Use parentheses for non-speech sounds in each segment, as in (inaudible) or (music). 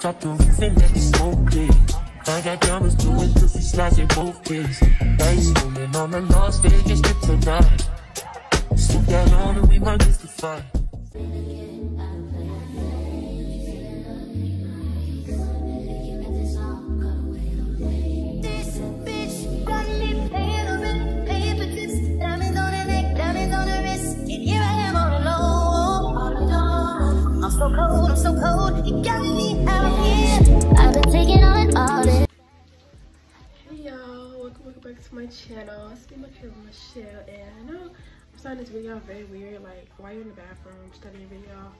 Top the roof and let the smoke clear. I got diamonds doing pussy slides in both ways. Dice rolling on the Las Vegas trip tonight. Slip that on and we might miss the fight. Cold, I'm so cold, you got me out here. I've been taking on all this. Hey y'all, welcome, welcome back to my channel. It's me, Makayla Michelle, and I know I'm starting this video off very weird, like why you in the bathroom studying video.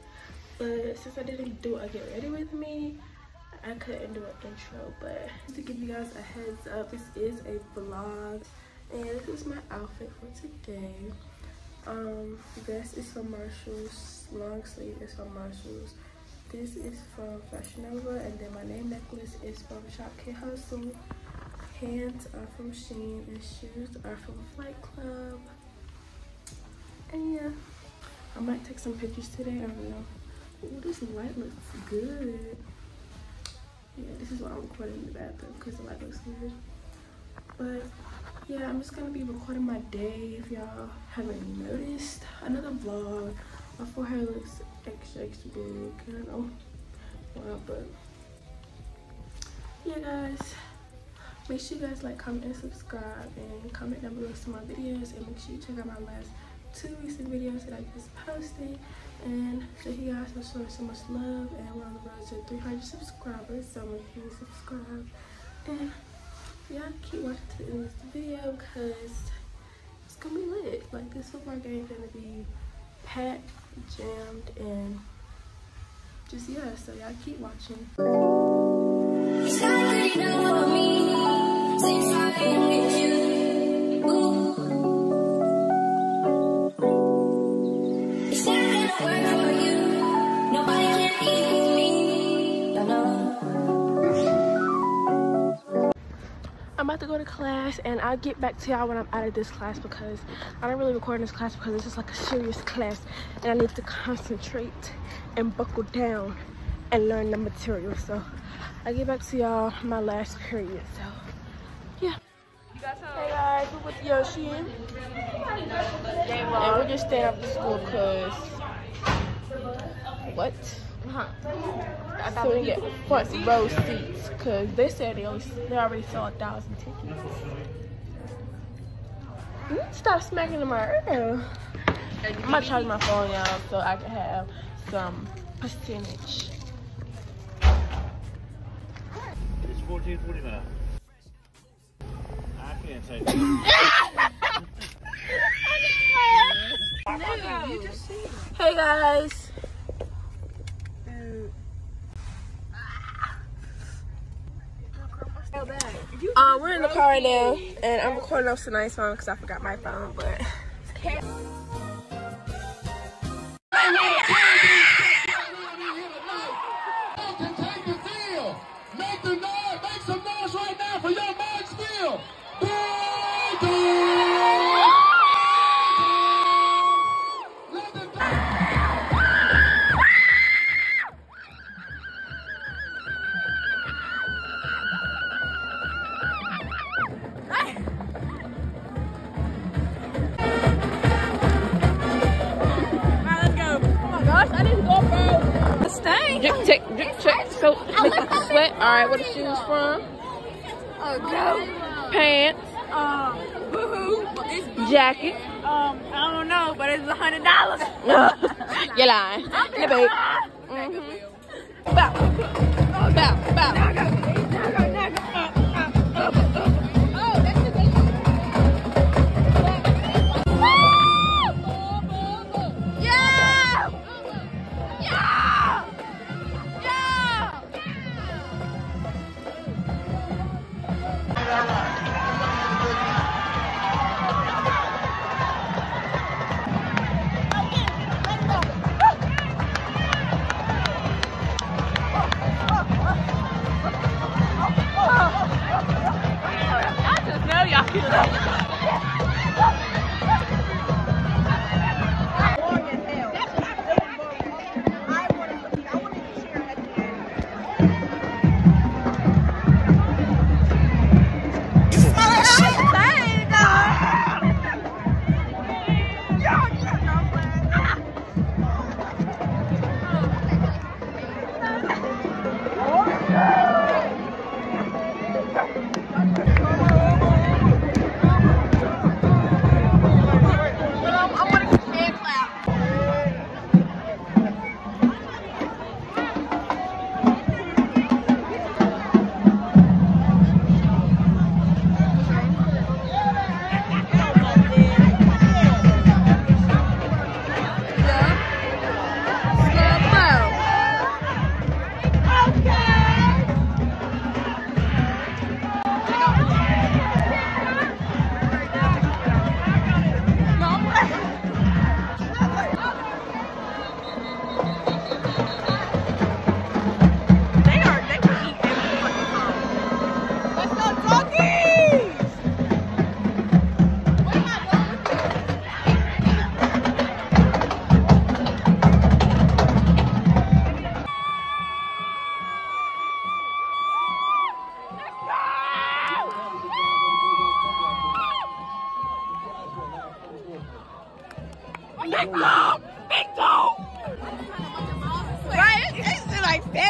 But since I didn't do a get ready with me, I couldn't do an intro. But to give you guys a heads up, this is a vlog, and this is my outfit for today. Um, is from Marshalls, long sleeve is from Marshalls. This is from Fashion Nova, and then my name necklace is from Shop K Hustle. Pants are from Shein and shoes are from Flight Club. And yeah, I might take some pictures today. I don't know. Ooh, this light looks good. Yeah, this is why I'm recording in the bathroom because the light looks good. But yeah, I'm just gonna be recording my day. If y'all haven't noticed, another vlog. My forehead looks extra extra big. I don't know. Wow, but yeah, guys make sure you guys like comment and subscribe and comment down below some of my videos and make sure you check out my last two recent videos that I just posted and thank you guys for showing so much love and we're on the road to 300 subscribers so make sure you subscribe and yeah keep watching to the end of this video because it's gonna be lit. Like this football game gonna be packed jammed and just yeah so y'all keep watching to go to class and I'll get back to y'all when I'm out of this class because I don't really record in this class because it's just like a serious class and I need to concentrate and buckle down and learn the material. So I'll get back to y'all my last period. So yeah. Hey guys, we're with Yoshi. And we're just staying after school because what? so we get front row seats because they said they only they already sold a thousand tickets. Stop smacking in my ear. I'm gonna charge my phone y'all so I can have some percentage. It's 14, 40 minutes. I can't take that. (laughs) Hey guys. Uh, we're in the car right now, and I'm recording off tonight's phone because I forgot my phone, but. Make the noise Drip, check, drip, check. So, make (laughs) it sweat. All right, where the shoes from? Uh, go. Pants, Um, boohoo. It's, jacket. um, I don't know, but it's a hundred dollars. (laughs) You're lying. Yeah, babe. Mm-hmm. Bow. Bow, bow. Thank (laughs) you. Big Victor! Right? It's, it's like that.